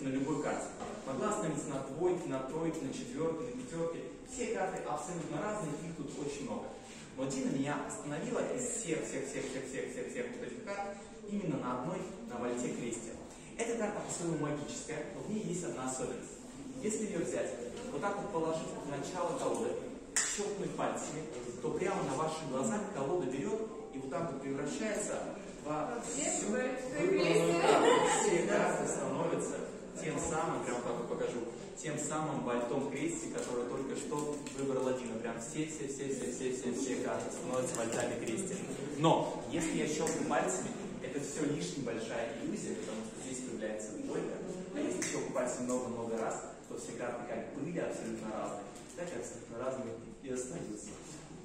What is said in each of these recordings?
на любой карте. Остановиться на двойке, на тройке, на четверке, на пятерке. Все карты абсолютно разные, их тут очень много. Но Дина меня остановила из всех, всех, всех, всех, всех, всех, всех вот этих карт именно на одной, на вольте кресте. Эта карта по-своему магическая, но в ней есть одна особенность. Если ее взять, вот так вот положить в начало колоды, щелкнуть пальцами, то прямо на ваших глазах колода берет и вот так вот превращается во всю выбранную карту. Все карты становятся тем самым, прям так вот покажу, тем самым вальтом кресте, который только что выбрал Дина. Прям все, все, все, все, все, все, все карты становятся вальтами кресте. Но, если я щелкну пальцами, это все лишняя большая иллюзия, потому что здесь появляется двойка. А если щелкну пальцами много-много раз, то все карты как были абсолютно разные, так и абсолютно разные и остаются.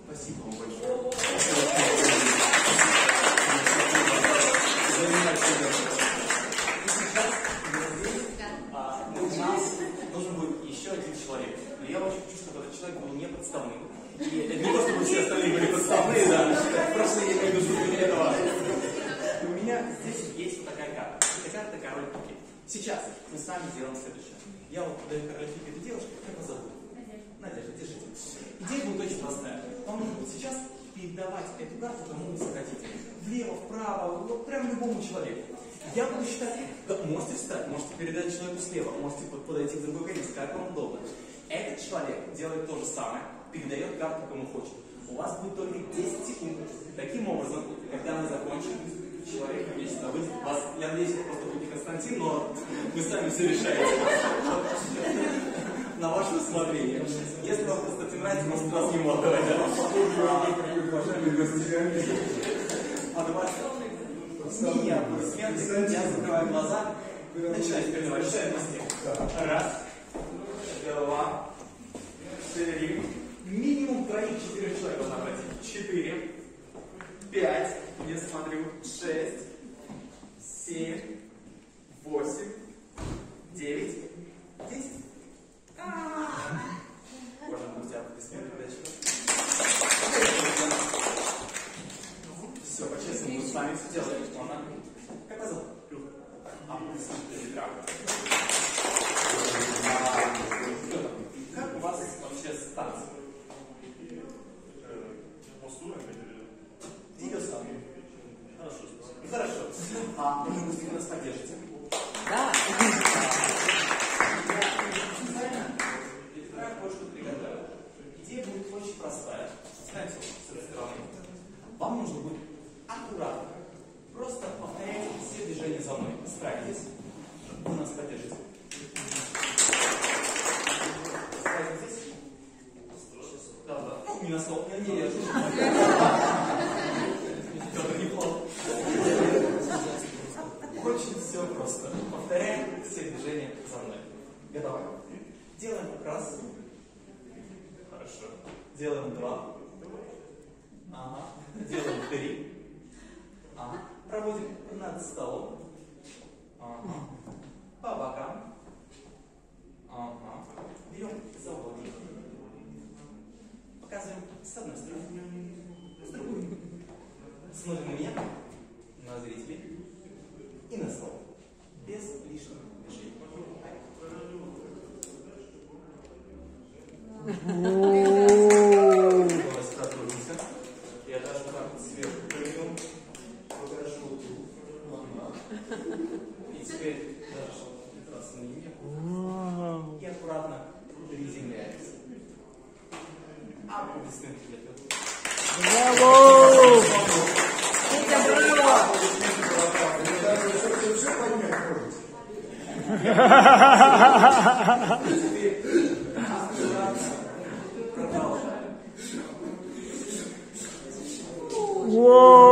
Спасибо вам большое. Сейчас мы с вами сделаем следующее. Я вот даю король пики этой девушке, как вас зовут? Надежда, держите. Идея будет очень простая. Вам нужно будет сейчас передавать эту карту кому вы захотите. Влево, вправо, вот прям любому человеку. Я буду считать, да, можете встать, можете передать человеку слева, можете под- подойти к другой конец, как вам удобно. Этот человек делает то же самое, передает карту кому хочет. У вас будет только 10 секунд. Таким образом, когда мы закончим, человек вместе выйдет. Вас, я надеюсь, просто будет Константин, но вы сами все решаете. На ваше усмотрение. Если вам Константин нравится, может вас не может давать. А давайте не аплодисменты. Я закрываю глаза. Начинайте передавать. Считаем вместе. Раз, два, три. Минимум троих-четырех человек должна пройти. Четыре, пять, я смотрю, шесть, по-честному, мы с вами все делаем. Ладно? Как вас зовут? Аплодисменты Петра. Как у вас вообще с танцем? Видео сам. Хорошо. Ну, Хорошо. А может быть, вы нас поддержите? Да. Я специально для Петра кое-что приготовил. Идея будет очень простая. Знаете, с этой стороны. Вам нужно будет аккуратно просто повторять все движения за мной. Старайтесь. Вы нас поддержите. Ставим здесь. Да, да. Ну, не на стол. Не, я Петр, неплохо. Очень все просто. Повторяем все движения за мной. Готовы? Делаем раз. Хорошо. Делаем два. Ага. Делаем три. Ага. Проводим над столом. Ага. По бокам. Ага. Берем за локти. Показываем с одной стороны. С другой. Смотрим на меня, на зрителей и на стол. Без лишних движений. Давайте сотрудничаем. Я даже. И теперь на. И аккуратно приземляется. Аплодисменты для Петра. Браво! Продолжаем. Whoa.